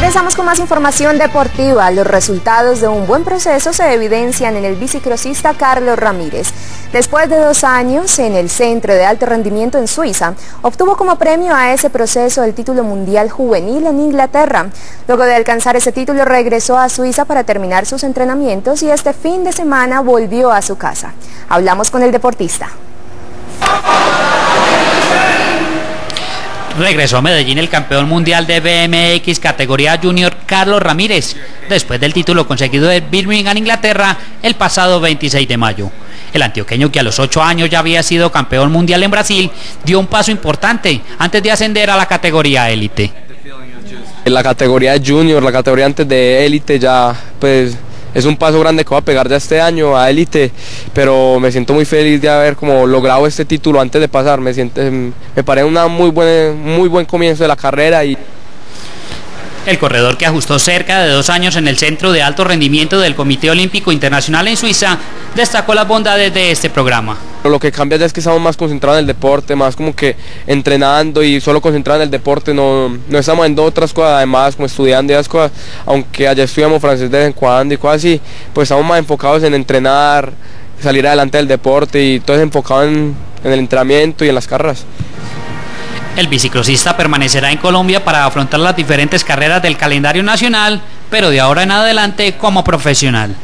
Comenzamos con más información deportiva. Los resultados de un buen proceso se evidencian en el bicicrosista Carlos Ramírez. Después de dos años en el Centro de Alto Rendimiento en Suiza, obtuvo como premio a ese proceso el título mundial juvenil en Inglaterra. Luego de alcanzar ese título regresó a Suiza para terminar sus entrenamientos y este fin de semana volvió a su casa. Hablamos con el deportista. Regresó a Medellín el campeón mundial de BMX categoría junior Carlos Ramírez, después del título conseguido de Birmingham, Inglaterra, el pasado 26 de mayo. El antioqueño que a los 8 años ya había sido campeón mundial en Brasil, dio un paso importante antes de ascender a la categoría élite. En la categoría junior, la categoría antes de élite ya pues es un paso grande que voy a pegar ya este año a élite, pero me siento muy feliz de haber como logrado este título antes de pasar, me siento, me parece un muy buen, muy buen comienzo de la carrera y el corredor que ajustó cerca de dos años en el Centro de Alto Rendimiento del Comité Olímpico Internacional en Suiza destacó las bondades de este programa. Lo que cambia ya es que estamos más concentrados en el deporte, más como que entrenando y solo concentrados en el deporte, no, no estamos en otras cosas, además como estudiando y esas cosas, aunque allá estudiamos francés de vez en cuando y cosas pues estamos más enfocados en entrenar, salir adelante del deporte y todo es enfocado en, en el entrenamiento y en las carreras. El biciclosista permanecerá en Colombia para afrontar las diferentes carreras del calendario nacional, pero de ahora en adelante como profesional.